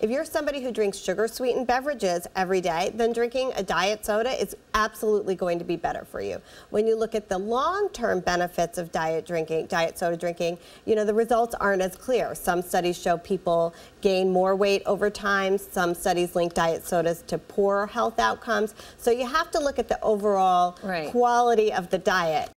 If you're somebody who drinks sugar sweetened beverages every day, then drinking a diet soda is absolutely going to be better for you. When you look at the long-term benefits of diet drinking, diet soda drinking, you know, the results aren't as clear. Some studies show people gain more weight over time. Some studies link diet sodas to poor health outcomes. So you have to look at the overall right. quality of the diet.